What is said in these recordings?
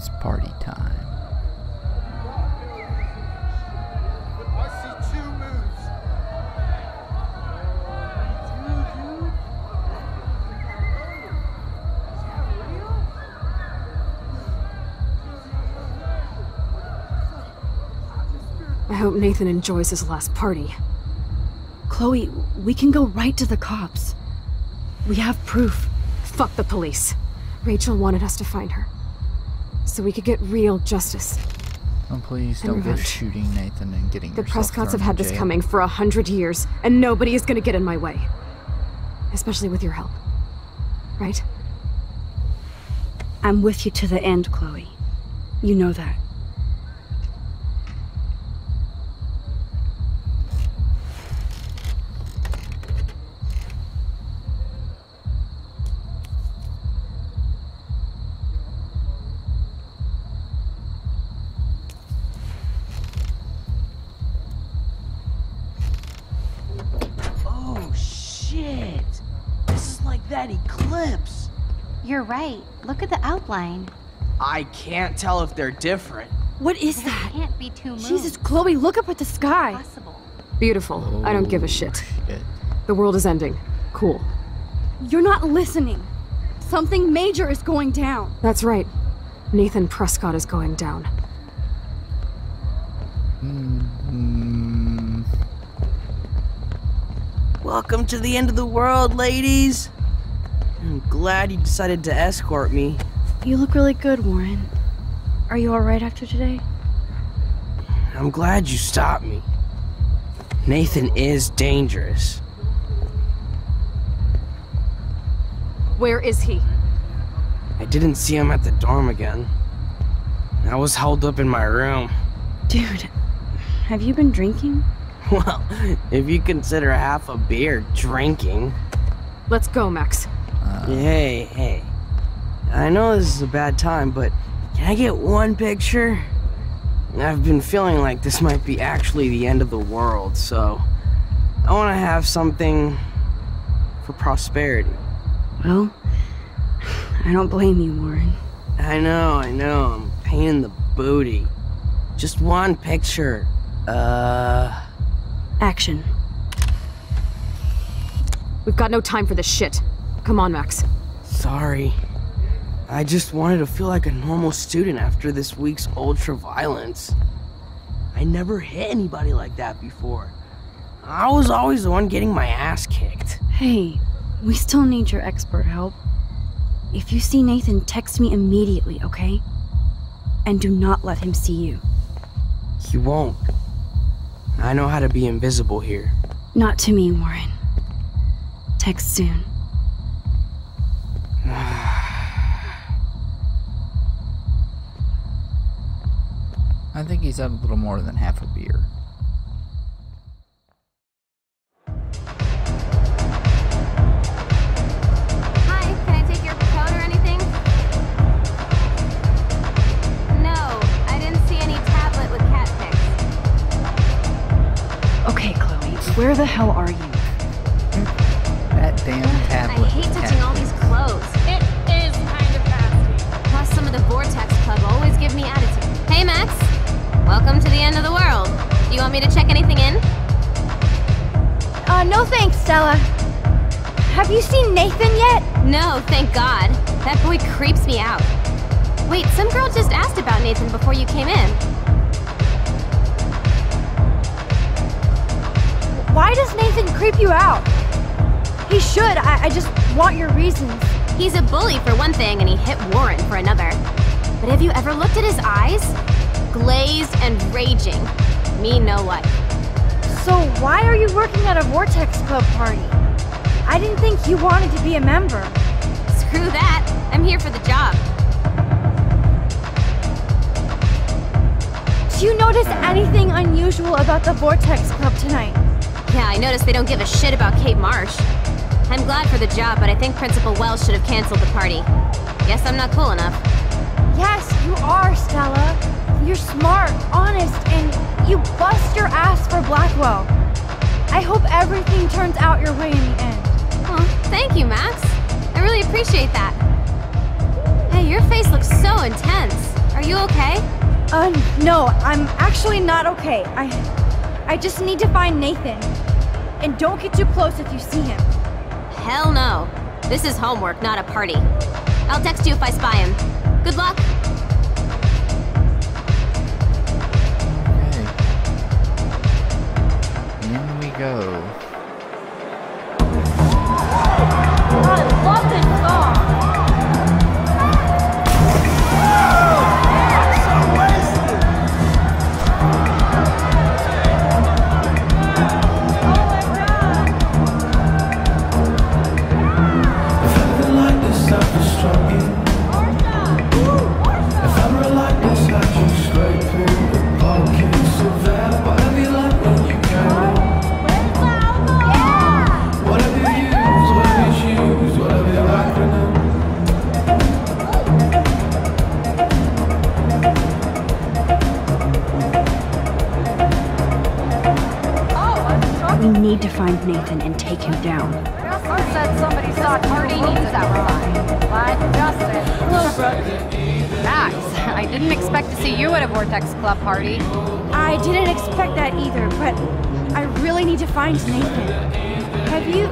it's party time. I hope Nathan enjoys his last party. Chloe, we can go right to the cops. We have proof. Fuck the police. Rachel wanted us to find her. So we could get real justice. Oh, please don't go revenge. shooting Nathan and getting The Prescotts have had this coming for a hundred years, and nobody is gonna get in my way. Especially with your help. Right? I'm with you to the end, Chloe. You know that. Look at the outline. I can't tell if they're different. What is There that? can't be two moons. Jesus, Chloe, look up at the sky. Possible. Beautiful. I don't give a shit. Shit. The world is ending. Cool. You're not listening. Something major is going down. That's right. Nathan Prescott is going down. Mm, Welcome to the end of the world, ladies. I'm glad you decided to escort me. You look really good, Warren. Are you alright after today? I'm glad you stopped me. Nathan is dangerous. Where is he? I didn't see him at the dorm again. I was held up in my room. Dude, have you been drinking? Well, if you consider half a beer drinking. Let's go, Max. Hey, hey. I know this is a bad time, but can I get one picture? I've been feeling like this might be actually the end of the world, so I want to have something for prosperity. Well, I don't blame you, Warren. I know, I know, I'm pain in the booty. Just one picture. Uh, Action. We've got no time for this shit. Come on, Max. sorry. I just wanted to feel like a normal student after this week's ultra violence. I never hit anybody like that before. I was always the one getting my ass kicked. Hey, we still need your expert help. If you see Nathan, text me immediately, okay? And do not let him see you. He won't. I know how to be invisible here. Not to me, Warren. Text soon. I think he's had a little more than half a beer. No, thank God. That boy creeps me out. Wait, some girl just asked about Nathan before you came in. Why does Nathan creep you out? He should. I, I just want your reasons. He's a bully for one thing, and he hit Warren for another. But have you ever looked at his eyes? Glazed and raging. Me no like. So why are you working at a Vortex Club party? I didn't think you wanted to be a member. Screw that. I'm here for the job. Do you notice anything unusual about the Vortex Club tonight? Yeah, I noticed they don't give a shit about Kate Marsh. I'm glad for the job, but I think Principal Wells should have canceled the party. Guess I'm not cool enough. Yes, you are, Stella. You're smart, honest, and you bust your ass for Blackwell. I hope everything turns out your way in the end. Oh, thank you, Max. I really appreciate that. Hey, your face looks so intense. Are you okay? Uh, no, I'm actually not okay. I, I just need to find Nathan. And don't get too close if you see him. Hell no. This is homework, not a party. I'll text you if I spy him. Good luck. Find Nathan and take him down. Said somebody saw party needs that line? Justin. Hello. Max, I didn't expect to see you at a Vortex Club party. I didn't expect that either, but I really need to find Nathan. Have you?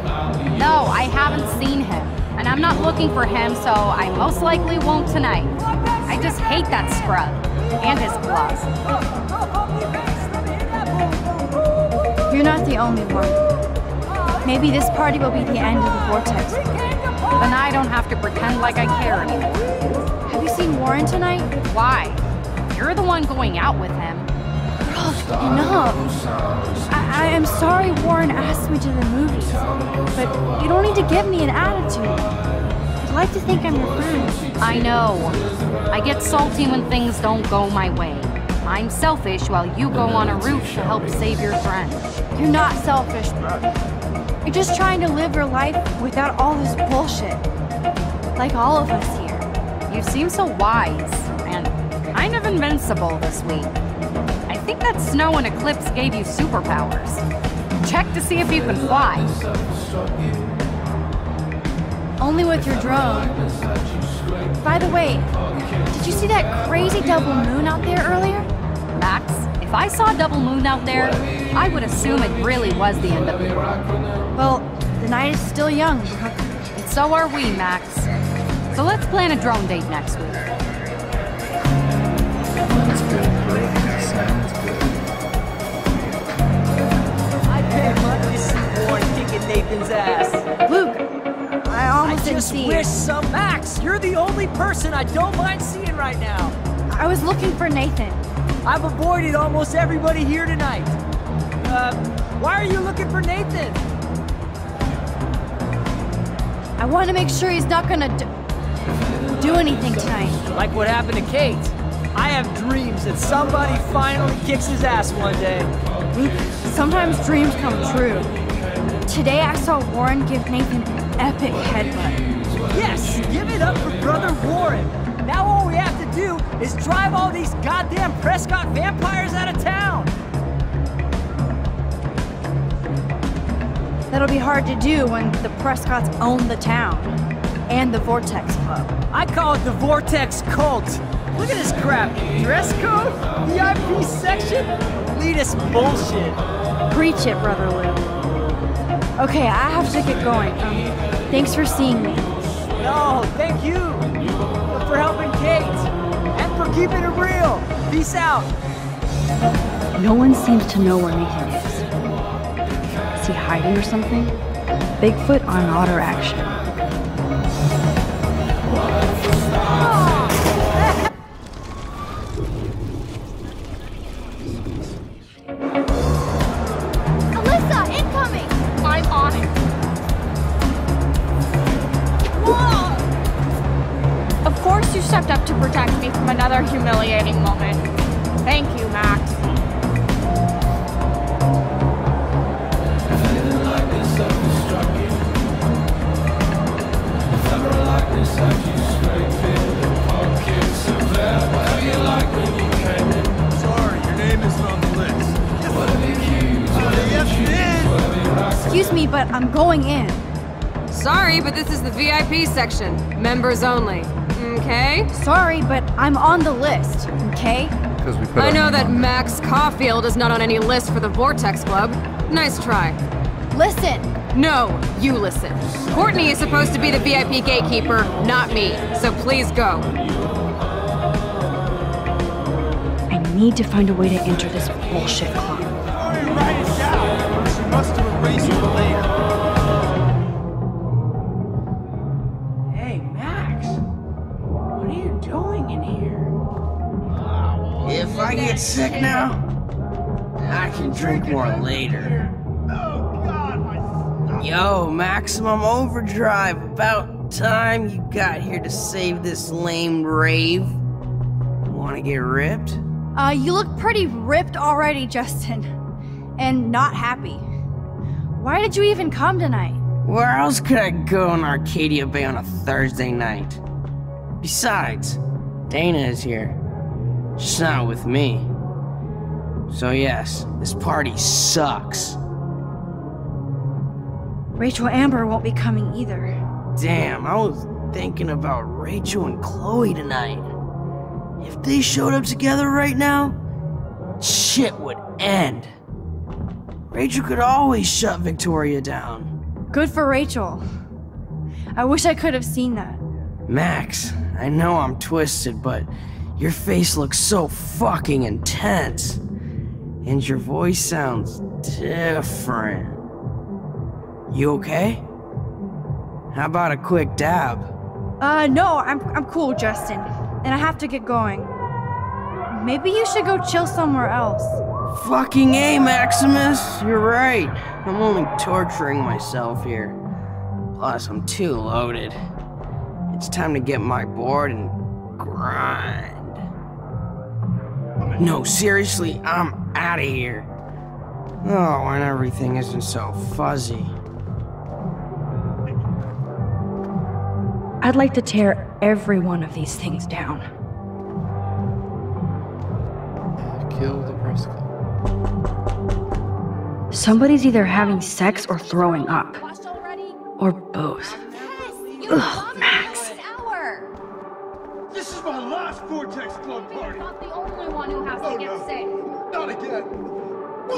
No, I haven't seen him. And I'm not looking for him, so I most likely won't tonight. I just hate that scrub. And his gloves. You're not the only one. Maybe this party will be the end of the Vortex. Then I don't have to pretend like I care anymore. Have you seen Warren tonight? Why? You're the one going out with him. Enough. I, I am sorry Warren asked me to the movies, but you don't need to give me an attitude. I'd like to think I'm your friend. I know. I get salty when things don't go my way. I'm selfish while you go on a route to help save your friend. You're not selfish, Brooke. You're just trying to live your life without all this bullshit. Like all of us here. You seem so wise and kind of invincible this week. I think that snow and eclipse gave you superpowers. Check to see if you can fly. Only with your drone. By the way, did you see that crazy double moon out there earlier? Max, if I saw a double moon out there, I would assume it really was the end of the world. Well, the night is still young, And so are we, Max. So let's plan a drone date next week. Sounds good, bro. Sounds good. I paid money to see Warren kicking Nathan's ass. Luke, I I didn't just see wish you. some Max. You're the only person I don't mind seeing right now. I was looking for Nathan. I've avoided almost everybody here tonight. Uh, why are you looking for Nathan? I want to make sure he's not gonna do, do anything tonight. Like what happened to Kate. I have dreams that somebody finally kicks his ass one day. Sometimes dreams come true. Today I saw Warren give Nathan an epic headbutt. Yes, give it up for brother Warren. Have to do is drive all these goddamn Prescott vampires out of town. That'll be hard to do when the Prescotts own the town and the Vortex Club. I call it the Vortex Cult. Look at this crap. Dress code? VIP section? Elitist bullshit. Preach it, Brother Luke. Okay, I have to get going. Um, thanks for seeing me. No, thank you for helping Kate and for keeping it real. Peace out. No one seems to know where Nathan is. Is he hiding or something? Bigfoot on otter action. From another humiliating moment. Thank you, Max. Sorry, your name isn't on the list. Yes, it is. Excuse me, but I'm going in. Sorry, but this is the VIP section. Members only. Okay? Sorry, but I'm on the list, okay? Because we put I know that on. Max Caulfield is not on any list for the Vortex Club. Nice try. Listen, No, you listen. Courtney is supposed to be the VIP gatekeeper, not me. So please go. I need to find a way to enter this bullshit club. Get sick now, I can drink more later. Oh, Yo, Maximum Overdrive. About time you got here to save this lame rave. Wanna get ripped? uh, you look pretty ripped already, Justin. And not happy. Why did you even come tonight? Where else could I go in Arcadia Bay on a Thursday night? Besides, Dana is here. Just not with me. So, yes, this party sucks. Rachel Amber won't be coming either. Damn, I was thinking about Rachel and Chloe tonight. If they showed up together right now, shit would end. Rachel could always shut Victoria down. Good for Rachel. I wish I could have seen that. Max, I know I'm twisted, but your face looks so fucking intense. And your voice sounds different. You okay? How about a quick dab? Uh, no, I'm, I'm cool, Justin. And I have to get going. Maybe you should go chill somewhere else. Fucking A, Maximus! You're right. I'm only torturing myself here. Plus, I'm too loaded. It's time to get my board and grind. No, seriously, I'm out of here. Oh, and everything isn't so fuzzy. I'd like to tear every one of these things down. Kill the press club. Somebody's either having sex or throwing up. Or both. Ugh,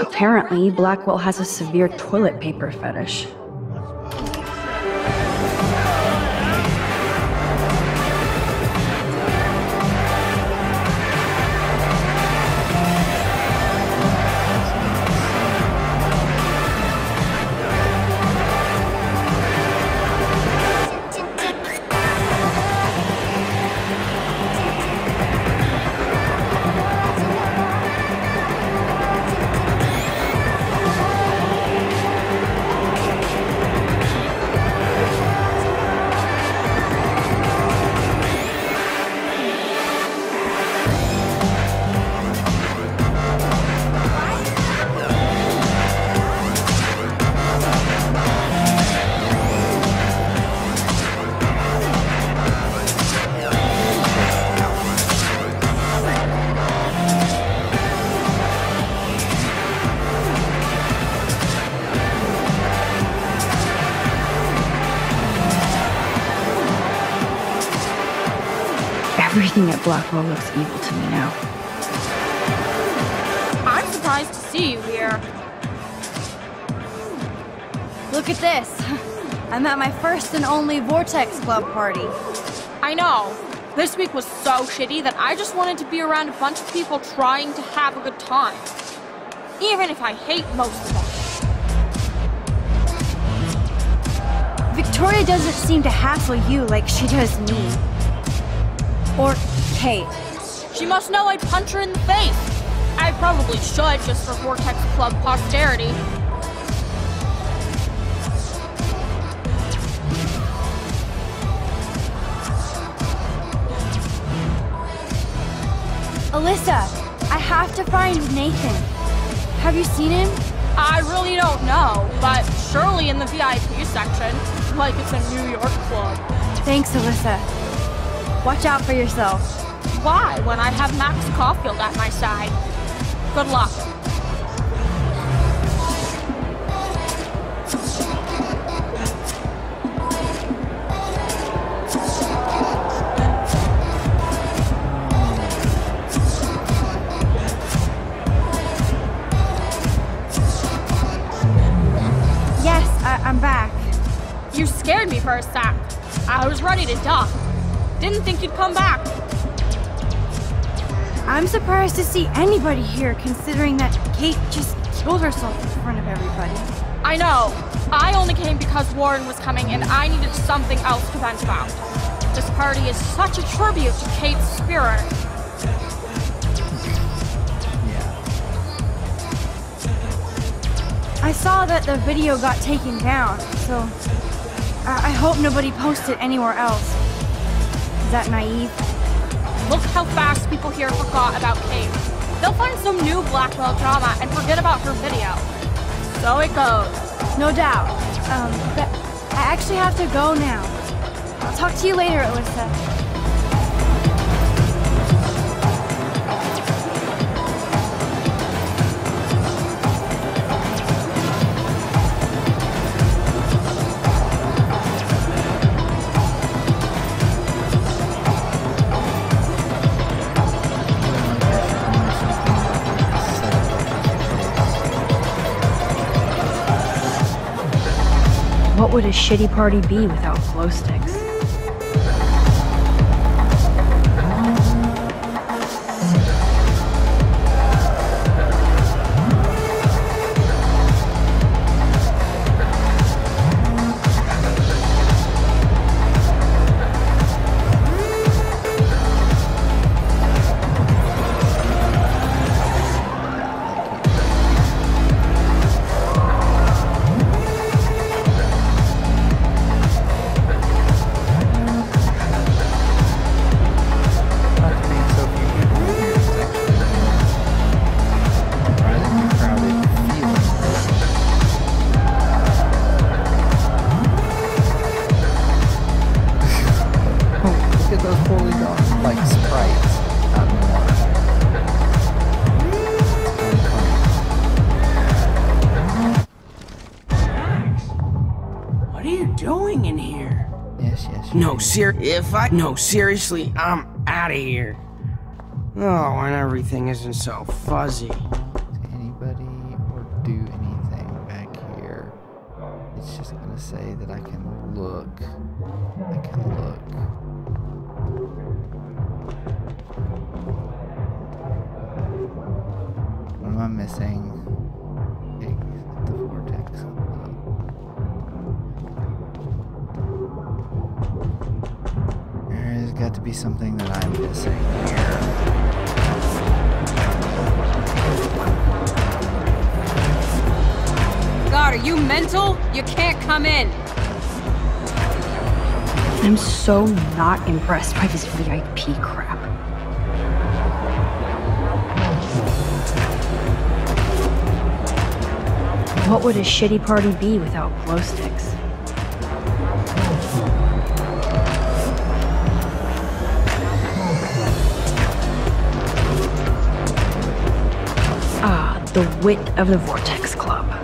Apparently, Blackwell has a severe toilet paper fetish. Blackwell looks evil to me now. I'm surprised to see you here. Look at this. I'm at my first and only Vortex Club party. I know. This week was so shitty that I just wanted to be around a bunch of people trying to have a good time. Even if I hate most of them. Victoria doesn't seem to hassle you like she does me. Or Kate. She must know I'd punch her in the face. I probably should just for Vortex Club posterity. Alyssa, I have to find Nathan. Have you seen him? I really don't know, but surely in the VIP section, like it's a New York club. Thanks, Alyssa. Watch out for yourself why, when I have Max Caulfield at my side. Good luck. Yes, I I'm back. You scared me for a sec. I was ready to duck. Didn't think you'd come back. I'm surprised to see anybody here considering that Kate just killed herself in front of everybody. I know. I only came because Warren was coming and I needed something else to vent about. This party is such a tribute to Kate's spirit. Yeah. I saw that the video got taken down, so I, I hope nobody posted anywhere else. Is that naive? Look how fast people here forgot about Kate. They'll find some new Blackwell drama and forget about her video. So it goes. No doubt. Um, but I actually have to go now. I'll talk to you later, Alyssa. Would a shitty party be without glow sticks? Ser- if I no seriously, I'm out of here. Oh, and everything isn't so fuzzy. Anybody or do anything back here? It's just gonna say that I can look. I can look. What am I missing? There's to be something that I'm missing here. God, are you mental? You can't come in. I'm so not impressed by this VIP crap. What would a shitty party be without glow sticks? The wit of the Vortex Club.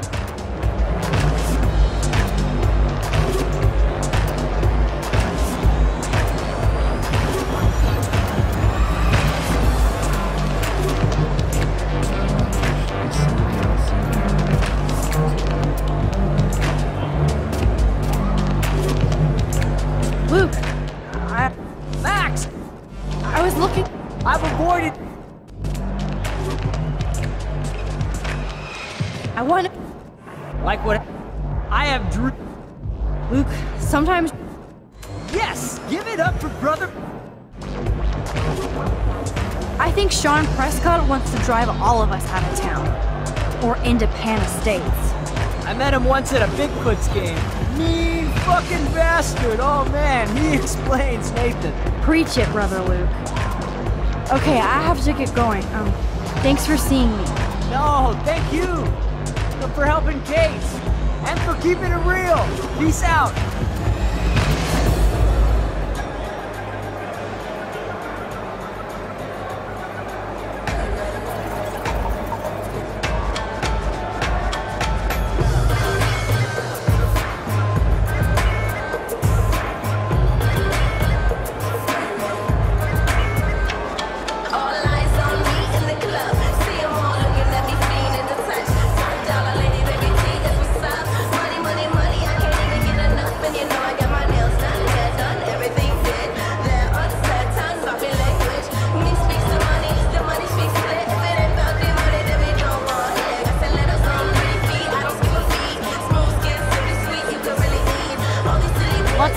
Like what? I have drew. Luke, sometimes Yes! Give it up for brother. I think Sean Prescott wants to drive all of us out of town. Or into Pan Estates. I met him once at a Bigfoots game. Mean fucking bastard. Oh man, he explains, Nathan. Preach it, brother Luke. Okay, I have to get going. Um, thanks for seeing me. No, thank you. For helping Kate. And for keeping it real. Peace out.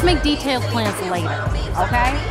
Let's make detailed plans later, okay?